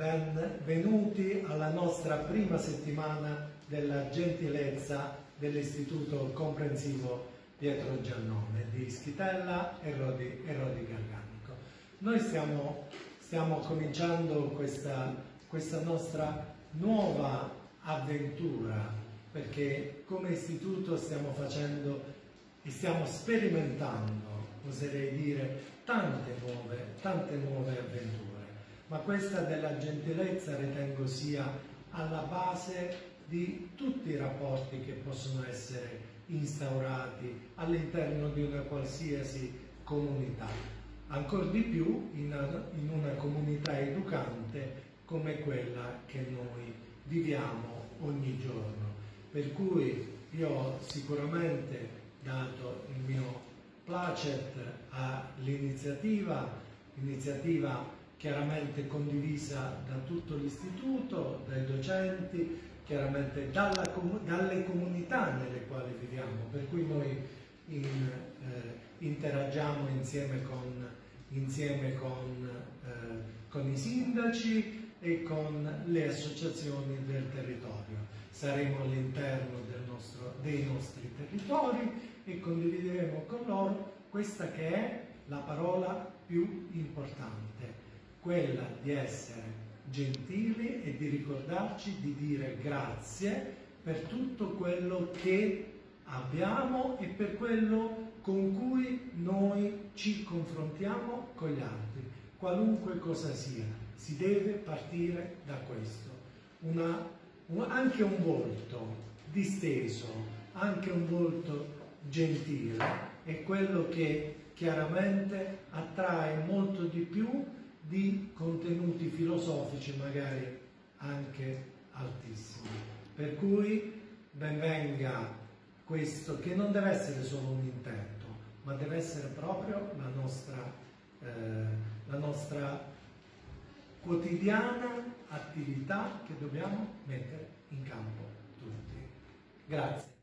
benvenuti alla nostra prima settimana della gentilezza dell'Istituto Comprensivo Pietro Giannone di Schitella e Rodi, e Rodi Garganico. Noi stiamo, stiamo cominciando questa, questa nostra nuova avventura perché come istituto stiamo facendo e stiamo sperimentando, oserei dire, tante nuove, tante nuove avventure ma questa della gentilezza ritengo sia alla base di tutti i rapporti che possono essere instaurati all'interno di una qualsiasi comunità, ancora di più in una comunità educante come quella che noi viviamo ogni giorno. Per cui io ho sicuramente dato il mio placet all'iniziativa, iniziativa chiaramente condivisa da tutto l'istituto, dai docenti, chiaramente dalla, dalle comunità nelle quali viviamo, per cui noi in, eh, interagiamo insieme con, insieme con, eh, con i sindaci e con le associazioni del territorio. Saremo all'interno dei nostri territori e condivideremo con loro questa che è la parola più importante, quella di essere gentili e di ricordarci di dire grazie per tutto quello che abbiamo e per quello con cui noi ci confrontiamo con gli altri, qualunque cosa sia. Si deve partire da questo. Una, un, anche un volto disteso, anche un volto gentile è quello che chiaramente attrae molto di più di contenuti filosofici magari anche altissimi. Per cui benvenga questo che non deve essere solo un intento, ma deve essere proprio la nostra, eh, la nostra quotidiana attività che dobbiamo mettere in campo tutti. Grazie.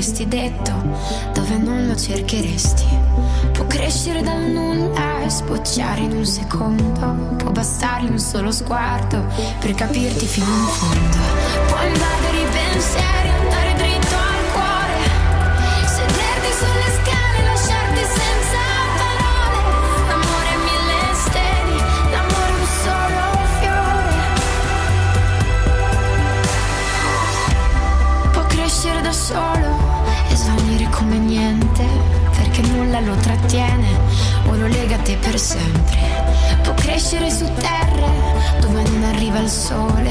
Non l'avresti detto, dove non lo cercheresti. Può crescere dal nulla e sbocciare in un secondo, può bastargli un solo sguardo per capirti fino in fondo. Può invadere i pensieri, andare dritto al cuore, sederti sulle scale, lasciarti senza da solo e svanire come niente, perché nulla lo trattiene o lo lega a te per sempre. Può crescere su terre dove non arriva il sole,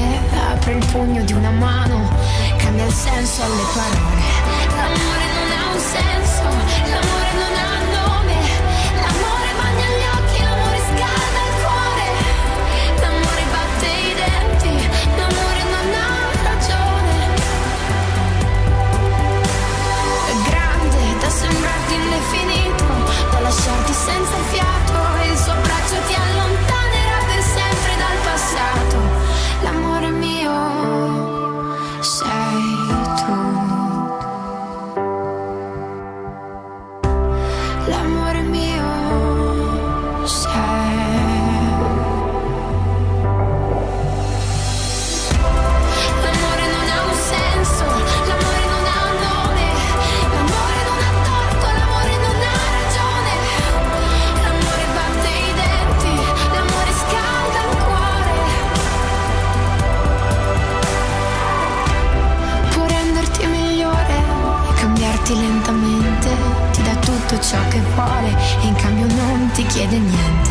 apre il pugno di una mano, cambia il senso alle parole. L'amore non ha un senso, chiede niente.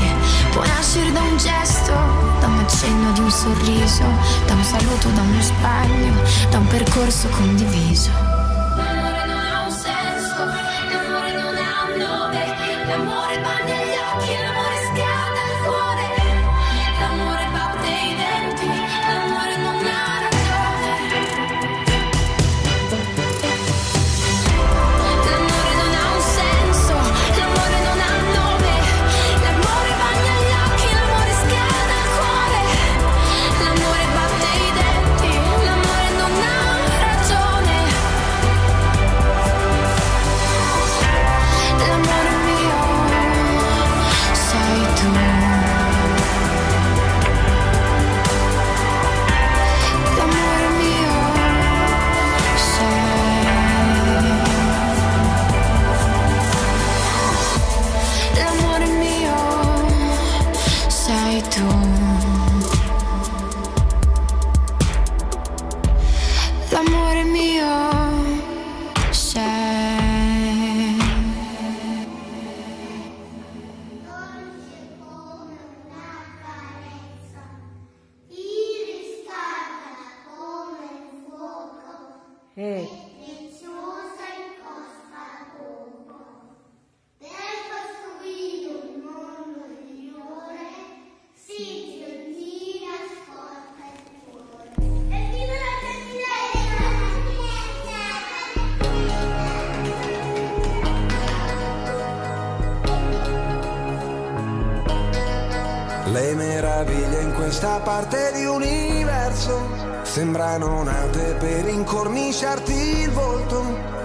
Può nascere da un gesto, da un accenno di un sorriso, da un saluto, da uno sbaglio, da un percorso condiviso. E Le meraviglie in questa parte di universo sembrano nate per incorniciarti il volto.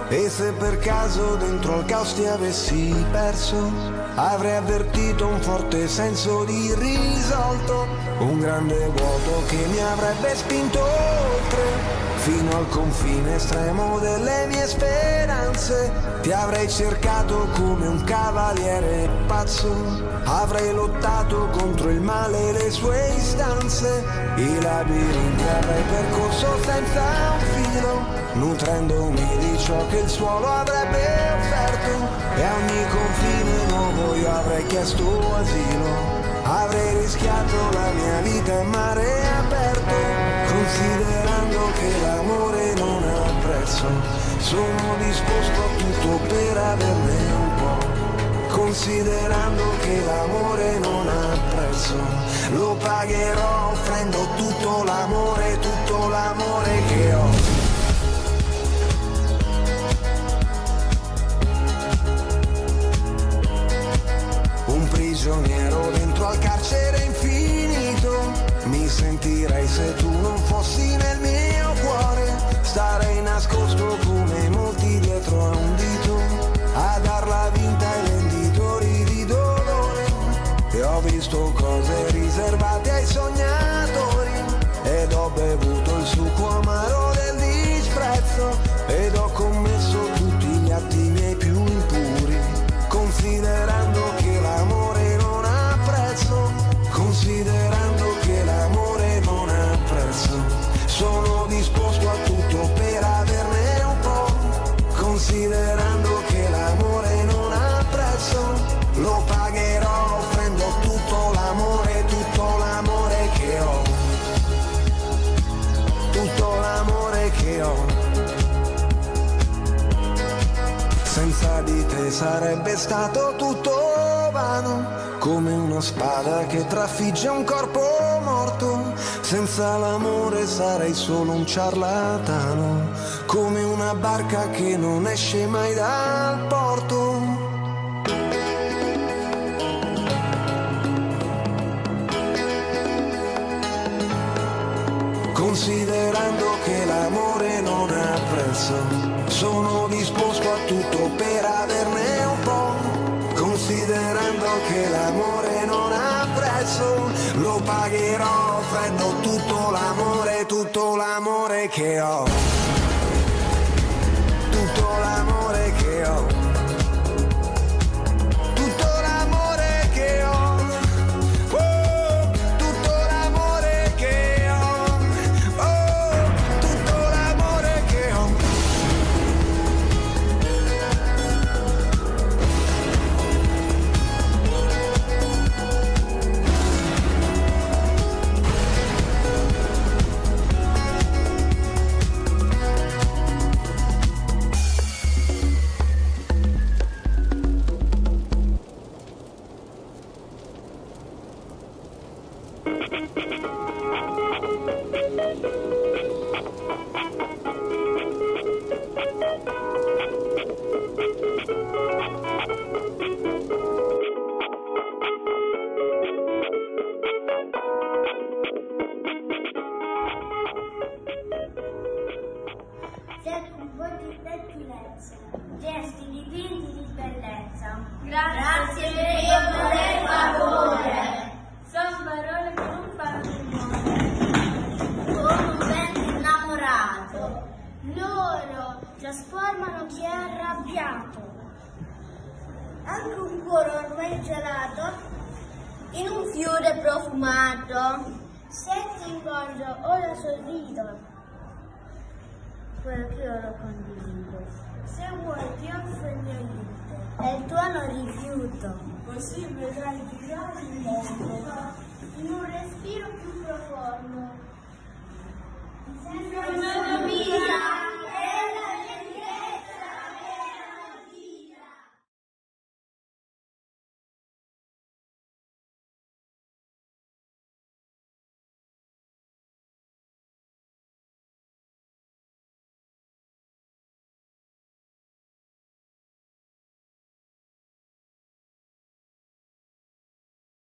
E se per caso dentro al caos ti avessi perso, avrei avvertito un forte senso di risolto, un grande vuoto che mi avrebbe spinto oltre fino al confine estremo delle mie speranze. Ti avrei cercato come un cavaliere pazzo, avrei lottato contro il male e le sue istanze. I labirinti avrei percorso nutrendomi di ciò che il suolo avrebbe offerto. E a ogni confine nuovo io avrei chiesto asilo. Avrei rischiato la mia vita in mare aperto, considerando che l'amore non ha prezzo. Sono disposto a tutto per averne un po', considerando che l'amore non ha prezzo. Lo pagherò offrendo tutto l'amore, tutto l'amore che ho. Prigioniero dentro al carcere infinito. Mi sentirei se tu non fossi Senza di te sarebbe stato tutto vano, come una spada che trafigge un corpo morto. Senza l'amore sarei solo un ciarlatano, come una barca che non esce mai dal porto. Considerando che l'amore non ha prezzo, sono disposto a tutto per averne un po'. Considerando che l'amore non ha prezzo, lo pagherò offrendo tutto l'amore, tutto l'amore che ho. Grazie, Dio del favore. Sono parole che non fanno rumore. Come un vento innamorato. Loro trasformano chi è arrabbiato. Anche un cuore ormai gelato in un fiore profumato. Senza ingorgo, ora sorrido quello che io lo condivido. Se vuoi ti offro il mio aiuto. E il tuo non rifiuto. Così vedrai girare il mondo in un respiro più profondo. Senza